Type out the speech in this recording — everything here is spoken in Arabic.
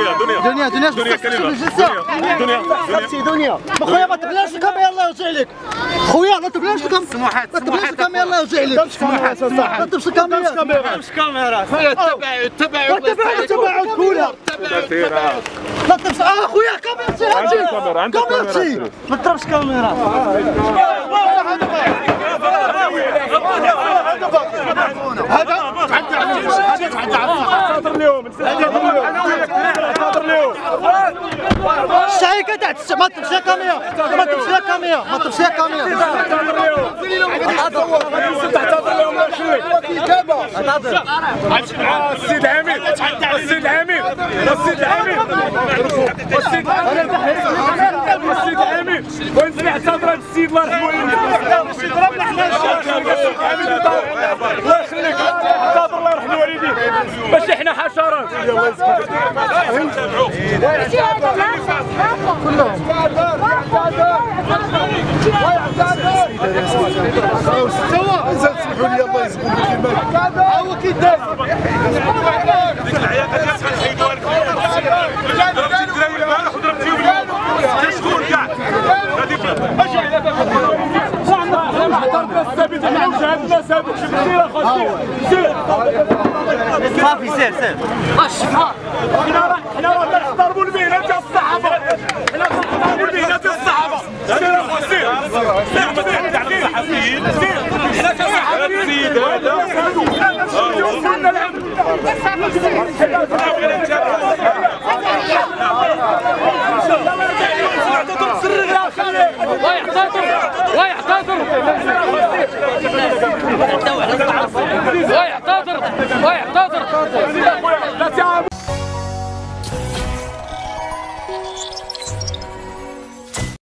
دنيا دنيا دنيا دنيا كلمه دنيا دنيا خمسي دنيا خويا ما تبلاش الكاميرا الله يرجع لك خويا ما تبلاش الكاميرا سموحات ما تبلاش الكاميرا الله يرجع لك سموحات ما تبش الكاميرا مش كاميرا تبعوا تبعوا تبعوا تبعوا خويا ما تبش آه خويا كاميرتي هاتي كاميرا عندي كاميرا كاميرتي ما تضربش كاميرا خاطر اليوم خاطر اليوم الشايكة تاع الس- ما تبش لا كاميرا ما تبش لا كاميرا ما تبش لا كاميرا تعتذر اليوم لا شوي السيد عميد السيد عميد السيد عميد السيد السيد عميد وين نعتذر السيد الله يرحمه الله يخليك اعتذر الله يرحم الوالدين ماشي إحنا حشرات سمحوا لي الله يسلمك الكلمة هو كي داز ديك العياقه الناس غنحيدوها لك ضربتي الدراري البارح وضربتيهم اليوم شكون كاع هذيك أجي على الثابت أنا عند جهتنا ثابت سير اخويا سير صافي سير سير. حنا راه حنا راه كنحترموا المهنه ديال الصحافه حنا كنحترموا المهنه ديال الصحافه سير اخويا سير سير ما تحكي على الصحفيين سير حنا كصحفيين السيد هذا وصلنا العمل ويحتضر ويحتضر ويحتضر ويحتضر 何。